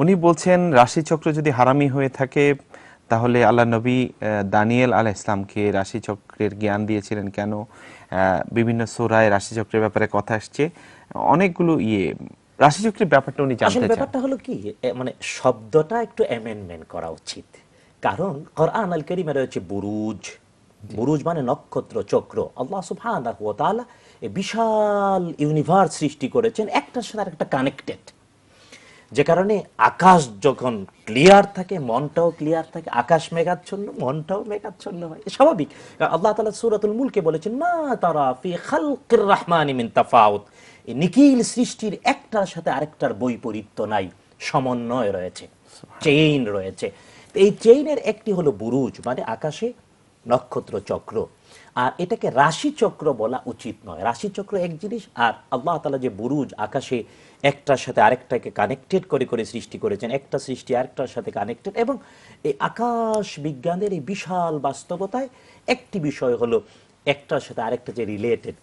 উনি বলছেন রাশিচক্র যদি হারামি হয়ে থাকে তাহলে আল্লাহ নবী দানিয়েল আল ইসলামকে রাশিচক্রের জ্ঞান দিয়েছিলেন কেন? বিভিন্ন সোরায় রাশিচক্রের ব্যাপারে কথা আসছে। অনেকগুলো ইয়ে রাশিচক্রের ব্যাপারটা উনি জানতে চান। ব্যাপারটা হলো কি মানে শব্দটা একটু অ্যামেন্ডমেন্ট করা উচিত। কারণ কোরআন আল কারিমে রয়েছে বুরুজ। বুরুজ মানে নক্ষত্র চক্র। আল্লাহ সুবহানাহু ওয়া তাআলা এই বিশাল ইউনিভার্স সৃষ্টি করেছেন একটার সাথে আরেকটা কানেক্টেড যে কারণে আকাশ যখন ক্লিয়ার থাকে মনটাও ক্লিয়ার থাকে আকাশ মেঘাচ্ছন্ন মনটাও মেঘাচ্ছন্ন হয়। স্বাভাবিক। আল্লাহ তালা সূরাতুল মুলকে বলেছেন মা তারা ফি খালকির রহমানি মিন তাফাউত। নিখিল সৃষ্টির একটার সাথে আরেকটার বৈপরীত্য নাই সমন্বয় রয়েছে চেইন রয়েছে। এই চেইনের একটি হলো বুরুজ মানে আকাশে নক্ষত্র চক্র আর এটাকে রাশি চক্র বলা উচিত নয়। রাশি চক্র এক জিনিস, আর আল্লাহ তালা যে বুরুজ, আকাশে একটার সাথে আরেকটাকে কানেক্টেড করে করে সৃষ্টি করেছেন, একটা সৃষ্টি আরেকটার সাথে কানেক্টেড এবং এই আকাশ বিজ্ঞানের এই বিশাল বাস্তবতায় একটি বিষয় হলো একটার সাথে আরেকটা যে রিলেটেড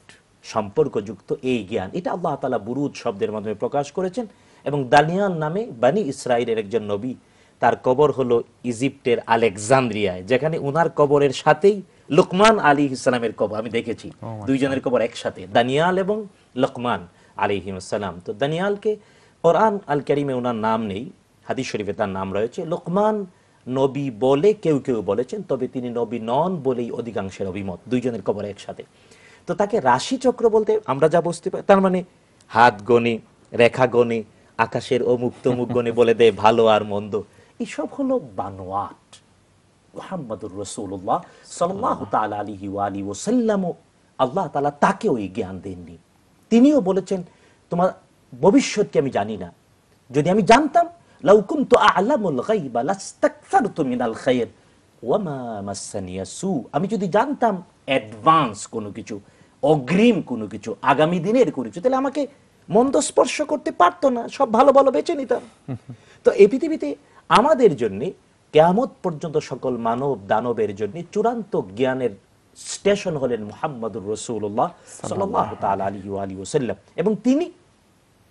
সম্পর্কযুক্ত এই জ্ঞান। এটা আল্লাহ তালা বুরুজ শব্দের মাধ্যমে প্রকাশ করেছেন, এবং দানিয়াল নামে বানি ইসরায়েলের একজন নবী তার কবর হলো ইজিপ্টের আলেকজান্দ্রিয়ায় যেখানে উনার কবরের সাথেই লোকমান আলী ইসলামের কবর আমি দেখেছি। দুইজনের কবর একসাথে দানিয়াল এবং লোকমান আলী ইসলাম। তো দানিয়ালকে কোরআন আল করিমে ওনার নাম নেই হাদিস শরীফে তার নাম রয়েছে। লোকমান নবী বলে কেউ কেউ বলেছেন তবে তিনি নবী নন বলেই অধিকাংশের অভিমত দুইজনের কবর একসাথে। তো তাকে রাশি চক্র বলতে আমরা যা বুঝতে পারি তার মানে হাত গণে রেখা গণে আকাশের অমুক তমুক গণে বলে দেয় ভালো আর মন্দ। এসব হলো বানোয়াট। মোহাম্মদুর রসুল্লাহ সাল্লাহ তালা আলিহি আলী ওসাল্লামও আল্লাহ তালা তাকে ওই জ্ঞান দেননি। তিনিও বলেছেন, তোমার ভবিষ্যৎকে আমি জানি না। যদি আমি জানতাম, লাউ কুনতু আ'লামুল গায়বা লাস্তাকসারতু মিনাল খায়র ওয়া মা মাসানিয়া সু। আমি যদি জানতাম অ্যাডভান্স কোনো কিছু, অগ্রিম কোনো কিছু, আগামী দিনের কোনো কিছু, তাহলে আমাকে মন্দ স্পর্শ করতে পারতো না। সব ভালো ভালো বেছে নিতাম। তো এই পৃথিবীতে আমাদের জন্য কেয়ামত পর্যন্ত সকল মানব দানবের জন্য চূড়ান্ত জ্ঞানের স্টেশন হলেন মুহাম্মদুর রসুল্লাহ সাল্লাহ আলী আলী ওসাল্লাম এবং তিনি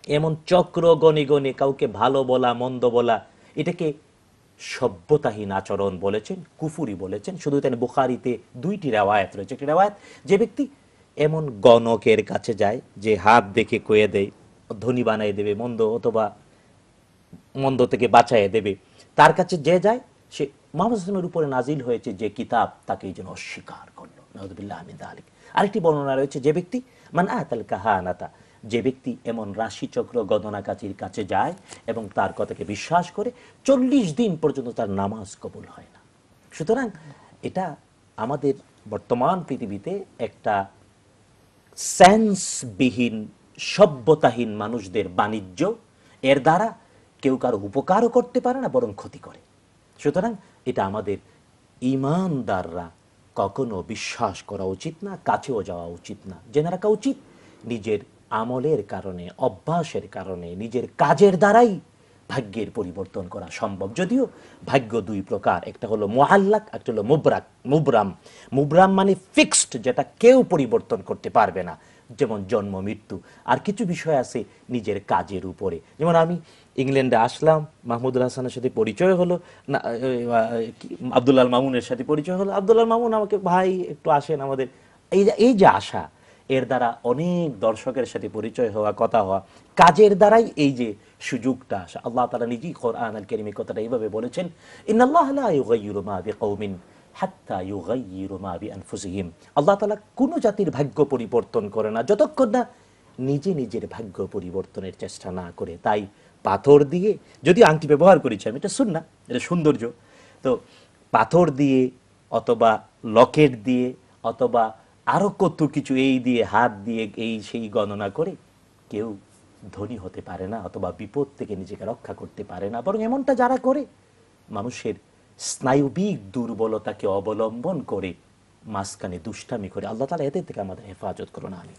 এমন চক্র গণে গণে কাউকে ভালো বলা মন্দ বলা এটাকে সভ্যতাহীন আচরণ বলেছেন কুফুরি বলেছেন। শুধু তাই না, বুখারিতে দুইটি রেওয়ায়ত রয়েছে। একটি রেওয়ায়ত যে ব্যক্তি এমন গণকের কাছে যায় যে হাত দেখে কয়ে দেয় ধনী বানাই দেবে মন্দ অথবা মন্দ থেকে বাঁচাইয়ে দেবে। তার কাছে যে যায়, সে মোহাম্মদ হাসলামের উপরে নাজিল হয়েছে যে কিতাব তাকে এই জন্য অস্বীকার করল। নজবুল্লাহ আলিক আরেকটি বর্ণনা রয়েছে, যে ব্যক্তি মানে আয়াতাল কাহানাতা, যে ব্যক্তি এমন রাশিচক্র গণনাকাচির কাছে যায় এবং তার কথাকে বিশ্বাস করে চল্লিশ দিন পর্যন্ত তার নামাজ কবুল হয় না। সুতরাং এটা আমাদের বর্তমান পৃথিবীতে একটা সেন্সবিহীন সভ্যতাহীন মানুষদের বাণিজ্য। এর দ্বারা কেউ কারও উপকারও করতে পারে না, বরং ক্ষতি করে। সুতরাং এটা আমাদের ইমানদাররা কখনো বিশ্বাস করা উচিত না, কাছেও যাওয়া উচিত না। জেনে রাখা উচিত, নিজের আমলের কারণে, অভ্যাসের কারণে, নিজের কাজের দ্বারাই ভাগ্যের পরিবর্তন করা সম্ভব। যদিও ভাগ্য দুই প্রকার, একটা হলো মোহাল্লাক একটা হলো মুবরাক, মুবরাম। মুবরাম মানে ফিক্সড যেটা কেউ পরিবর্তন করতে পারবে না। যেমন জন্ম, মৃত্যু। আর কিছু বিষয় আছে নিজের কাজের উপরে। যেমন আমি ইংল্যান্ডে আসলাম, মাহমুদুল হাসানের সাথে পরিচয় হলো, না আবদুল্লাল মামুনের সাথে পরিচয় হলো। আবদুল্লাল মামুন আমাকে, ভাই, একটু আসেন আমাদের। এই যে এই যে আশা, এর দ্বারা অনেক দর্শকের সাথে পরিচয় হওয়া, কথা হওয়া, কাজের দ্বারাই এই যে সুযোগটা আসা। আল্লাহ তালা নিজেই কোরআন আল কেরিমি কথাটা এইভাবে বলেছেন মা বিআনফুসিহিম। আল্লাহ তাআলা কোনো জাতির ভাগ্য পরিবর্তন করে না, যতক্ষণ না নিজে নিজের ভাগ্য পরিবর্তনের চেষ্টা না করে। তাই পাথর দিয়ে, যদি আংটি ব্যবহার করেছি আমি এটা শুন না এটা সৌন্দর্য। তো পাথর দিয়ে অথবা লকেট দিয়ে অথবা আরও কত কিছু এই দিয়ে, হাত দিয়ে এই সেই গণনা করে কেউ ধনী হতে পারে না অথবা বিপদ থেকে নিজেকে রক্ষা করতে পারে না। বরং এমনটা যারা করে, মানুষের স্নায়ুবিক দুর্বলতাকে অবলম্বন করে, মাঝখানে দুষ্টামি করে, আল্লাহ তালা এদের থেকে আমাদের হেফাজত করুন আমি